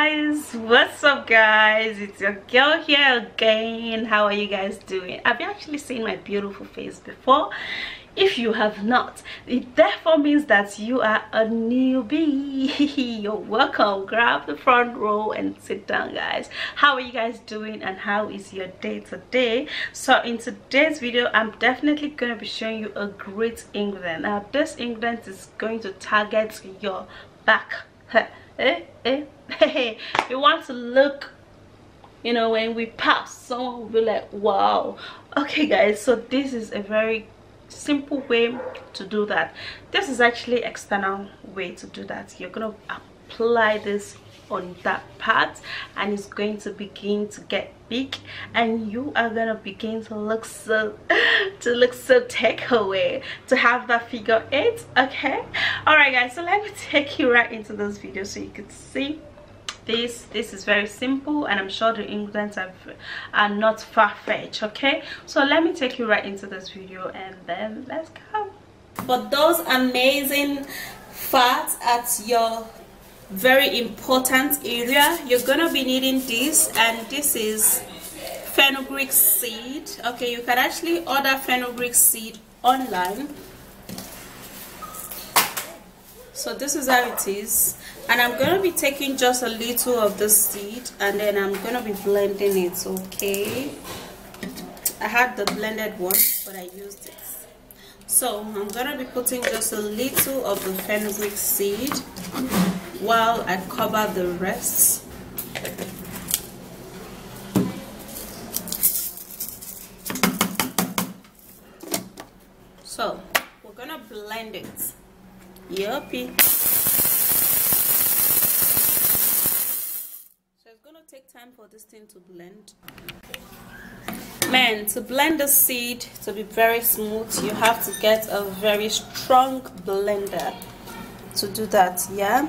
guys? What's up guys? It's your girl here again. How are you guys doing? Have you actually seen my beautiful face before? If you have not it therefore means that you are a newbie. You're welcome. Grab the front row and sit down guys. How are you guys doing and how is your day today? So in today's video i'm definitely going to be showing you a great ingredient now this ingredient is going to target your back eh, hey, you want to look you know when we pass someone will be like wow. Okay guys so this is a very simple way to do that. This is actually external way to do that. You're gonna apply this on that part and it's going to begin to get big and you are gonna begin to look so to look so takeaway to have that figure eight okay? All right guys so let me take you right into this video so you can see. This this is very simple and i'm sure the ingredients are, are not far-fetched okay? So let me take you right into this video and then let's go. For those amazing fats at your very important area. You're gonna be needing this and this is fenugreek seed. Okay you can actually order fenugreek seed online. So this is how it is. And i'm to be taking just a little of the seed and then i'm to be blending it okay? I had the blended one but i used it. So i'm to be putting just a little of the fenugreek seed while i cover the rest. So we're gonna blend it. Yuppie So it's gonna take time for this thing to blend. Man to blend the seed to be very smooth you have to get a very strong blender to do that yeah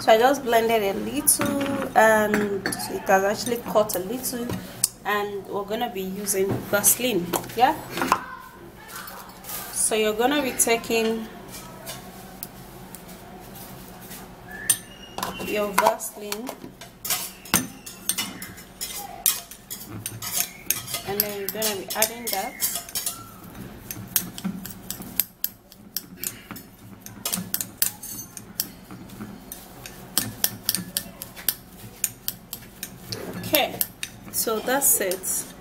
so i just blended a little and it has actually cut a little and we're gonna be using vaseline yeah? So you're gonna be taking your vaseline and then you're to be adding that okay so that's it.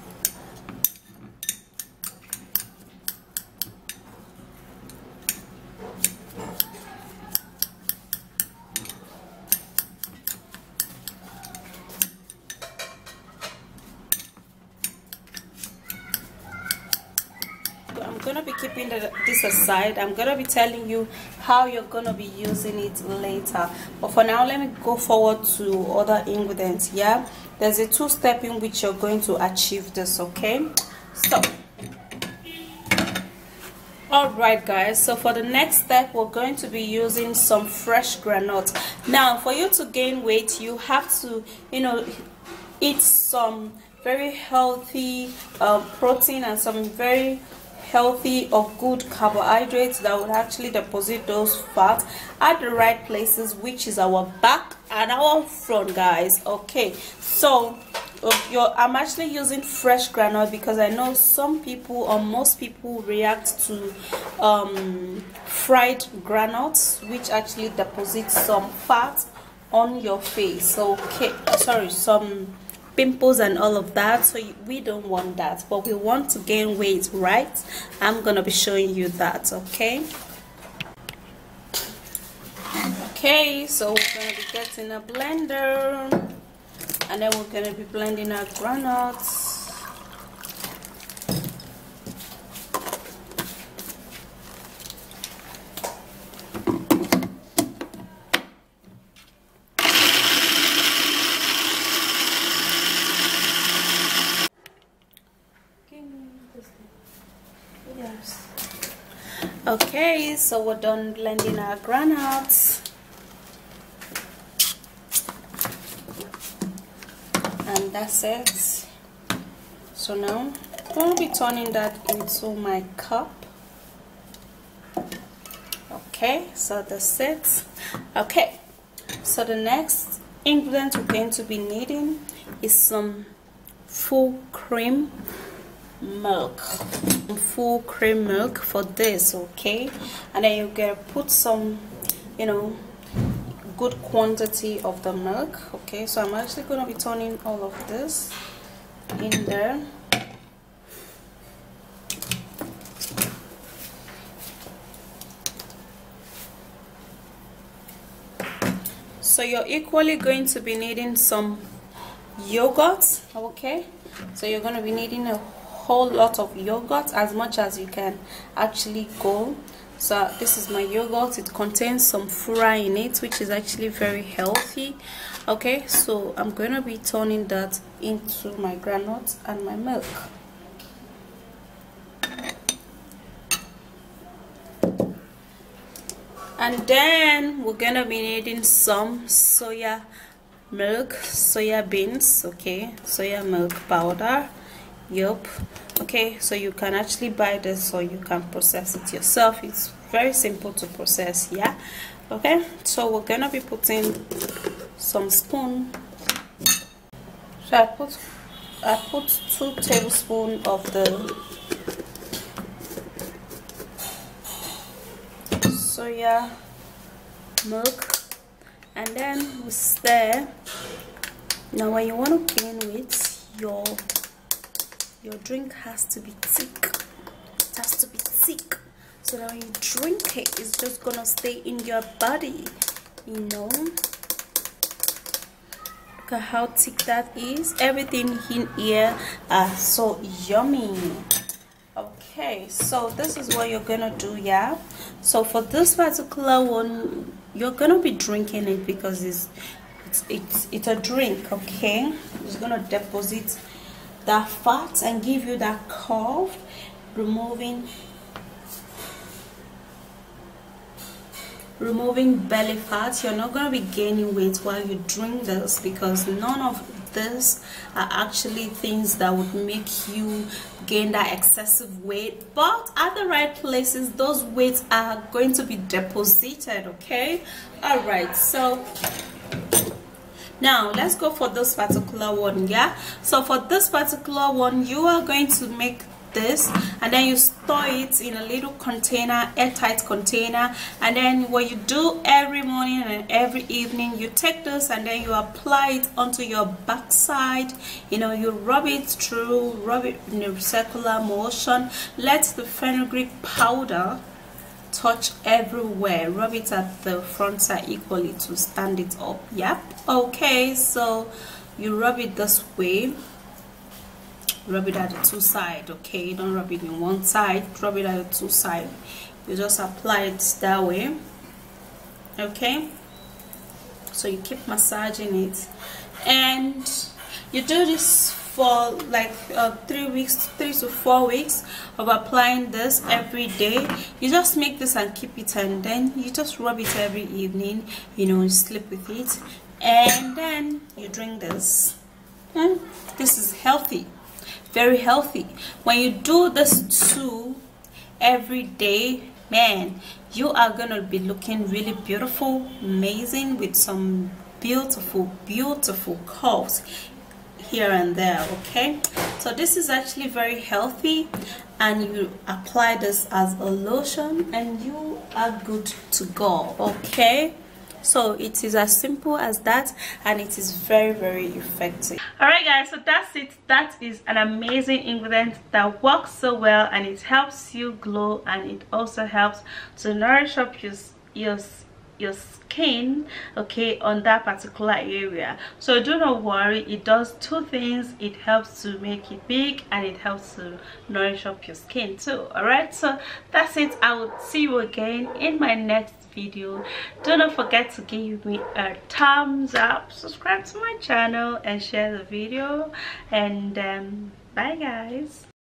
I'm gonna be keeping this aside. I'm gonna be telling you how you're gonna be using it later. But for now let me go forward to other ingredients yeah? There's a two step in which you're going to achieve this okay? So all right guys. So for the next step we're going to be using some fresh granite. Now for you to gain weight you have to you know eat some very healthy um, protein and some very healthy or good carbohydrates that would actually deposit those fats at the right places which is our back and our front guys. Okay so uh, I'm actually using fresh granola because I know some people or most people react to um, fried granules which actually deposit some fat on your face. Okay sorry some pimples and all of that so we don't want that. But we want to gain weight right? I'm gonna be showing you that okay? Okay so we're gonna be getting a blender and then we're gonna be blending our granules okay so we're done blending our granules and that's it. So now I'm going to be turning that into my cup. Okay so that's it. Okay so the next ingredient we're going to be needing is some full cream milk. Full cream milk for this okay? And then you're gonna put some you know good quantity of the milk okay? So i'm actually going to be turning all of this in there. So you're equally going to be needing some yogurt okay? So you're going to be needing a whole lot of yogurt as much as you can actually go. So this is my yogurt. It contains some fura in it which is actually very healthy. Okay so i'm going to be turning that into my granules and my milk. And then we're gonna be needing some soya milk soya beans okay? Soya milk powder yup. Okay so you can actually buy this or you can process it yourself. It's very simple to process yeah? Okay so we're gonna be putting some spoon. So i put i put two tablespoons of the soya milk. And then we stir. Now when you want to gain with your your drink has to be thick. It has to be thick. So that when you drink it it's just gonna stay in your body you know? Look at how thick that is. Everything in here are so yummy. Okay so this is what you're gonna do yeah? So for this particular one you're gonna be drinking it because it's it's it's, it's a drink okay? It's gonna deposit that fat and give you that curve removing removing belly fat. You're not going to be gaining weight while you drink this because none of this are actually things that would make you gain that excessive weight. But at the right places those weights are going to be deposited okay? All right so now let's go for this particular one yeah? So for this particular one you are going to make this and then you store it in a little container airtight container and then what you do every morning and every evening you take this and then you apply it onto your backside. You know you rub it through rub it in a circular motion. Let the fenugreek powder touch everywhere rub it at the front side equally to stand it up. Yep. Okay so you rub it this way. Rub it at the two side okay? Don't rub it in one side rub it at the two side. You just apply it that way okay? So you keep massaging it. And you do this for like uh, three weeks three to four weeks of applying this every day. You just make this and keep it and then you just rub it every evening you know sleep with it and then you drink this. And this is healthy very healthy. When you do this too every day man you are gonna be looking really beautiful amazing with some beautiful beautiful curves here and there okay? So this is actually very healthy and you apply this as a lotion and you are good to go okay? So it is as simple as that and it is very very effective. All right guys so that's it. That is an amazing ingredient that works so well and it helps you glow and it also helps to nourish up your your your skin okay on that particular area. So do not worry it does two things. It helps to make it big and it helps to nourish up your skin too all right so that's it. I will see you again in my next video. Do not forget to give me a thumbs up subscribe to my channel and share the video. And um, bye guys